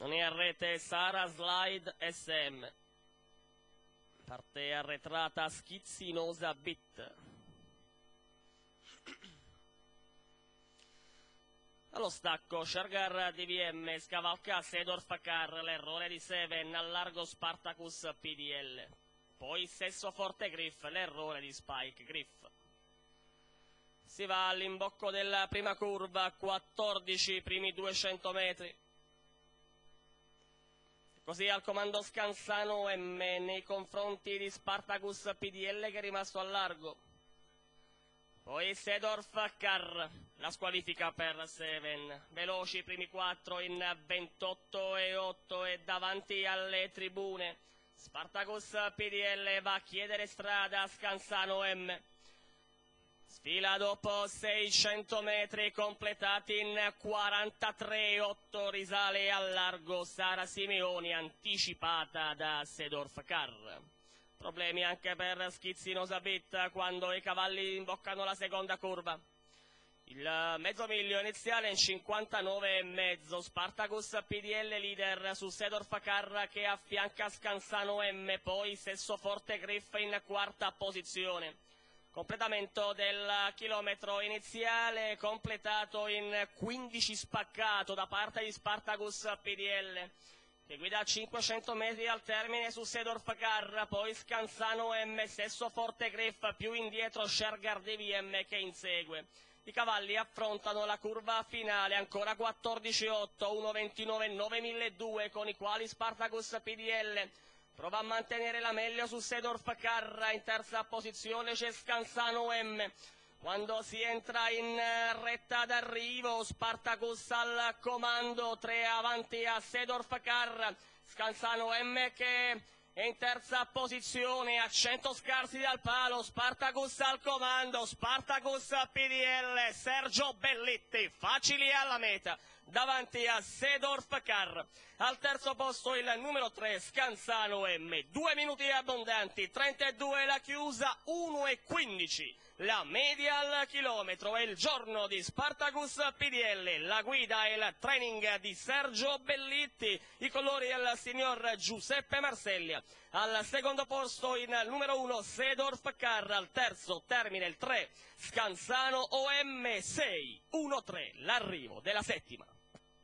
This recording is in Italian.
Non è a rete Sara Slide SM. Parte arretrata schizzinosa bit. Allo stacco, Shergar DVM scavalca Sedorf Car, l'errore di Seven al largo Spartacus PDL. Poi stesso Forte Griff, l'errore di Spike Griff. Si va all'imbocco della prima curva, 14 primi 200 metri. Così al comando Scansano M nei confronti di Spartacus PDL che è rimasto al largo. Poi Sedorf Carr, la squalifica per Seven. Veloci i primi quattro in 28 e 8 e davanti alle tribune. Spartacus PDL va a chiedere strada a Scansano M. Sfila dopo 600 metri completati in 43,8 risale al largo Sara Simeoni anticipata da Sedorf Carr. Problemi anche per Schizzinosa Bit quando i cavalli imboccano la seconda curva. Il mezzo miglio iniziale in 59,5, Spartacus PDL leader su Sedorf Carr che affianca Scansano M, poi stesso Forte Griff in quarta posizione. Completamento del chilometro iniziale completato in 15 spaccato da parte di Spartacus PDL che guida a 500 metri al termine su Sedorf Carra, poi Scansano M, stesso Forte Griff, più indietro Shergar DVM che insegue. I cavalli affrontano la curva finale, ancora 14-8, 1-29, 9002 con i quali Spartacus PDL Prova a mantenere la meglio su Sedorf Carra, in terza posizione c'è Scansano M. Quando si entra in eh, retta d'arrivo, Spartacus al comando, tre avanti a Sedorf Carra, Scansano M che è in terza posizione a 100 scarsi dal palo, Spartacus al comando, Spartacus PDL, Sergio Bellitti, facili alla meta davanti a Sedorf Car. Al terzo posto il numero 3 Scansano M. Due minuti abbondanti, 32 la chiusa, 1 e 15 la media al chilometro. È il giorno di Spartacus PDL, la guida e il training di Sergio Bellitti, i colori al signor Giuseppe Marsellia. Al secondo posto il numero 1 Sedorf Car, al terzo termine il 3 Scansano OM 6 1-3, l'arrivo della settima.